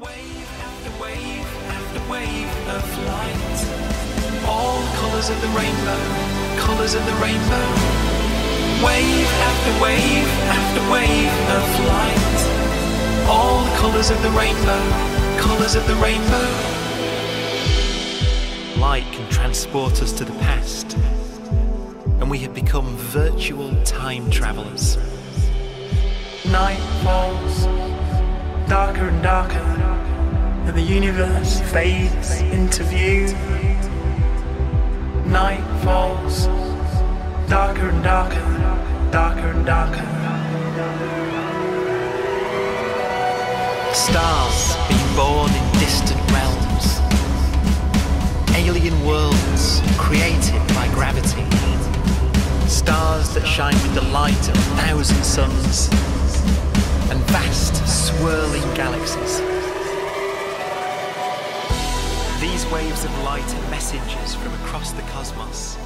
Wave after wave after wave of light. All colours of the rainbow, colours of the rainbow. Wave after wave after wave of light. All colours of the rainbow, colours of the rainbow. Light can transport us to the past, and we have become virtual time travelers. Night falls, darker and darker, the universe fades into view. Night falls, darker and darker, darker and darker. Stars being born in distant realms, alien worlds created by gravity, stars that shine with the light of a thousand suns, and vast swirling galaxies. Waves of light and messengers from across the cosmos,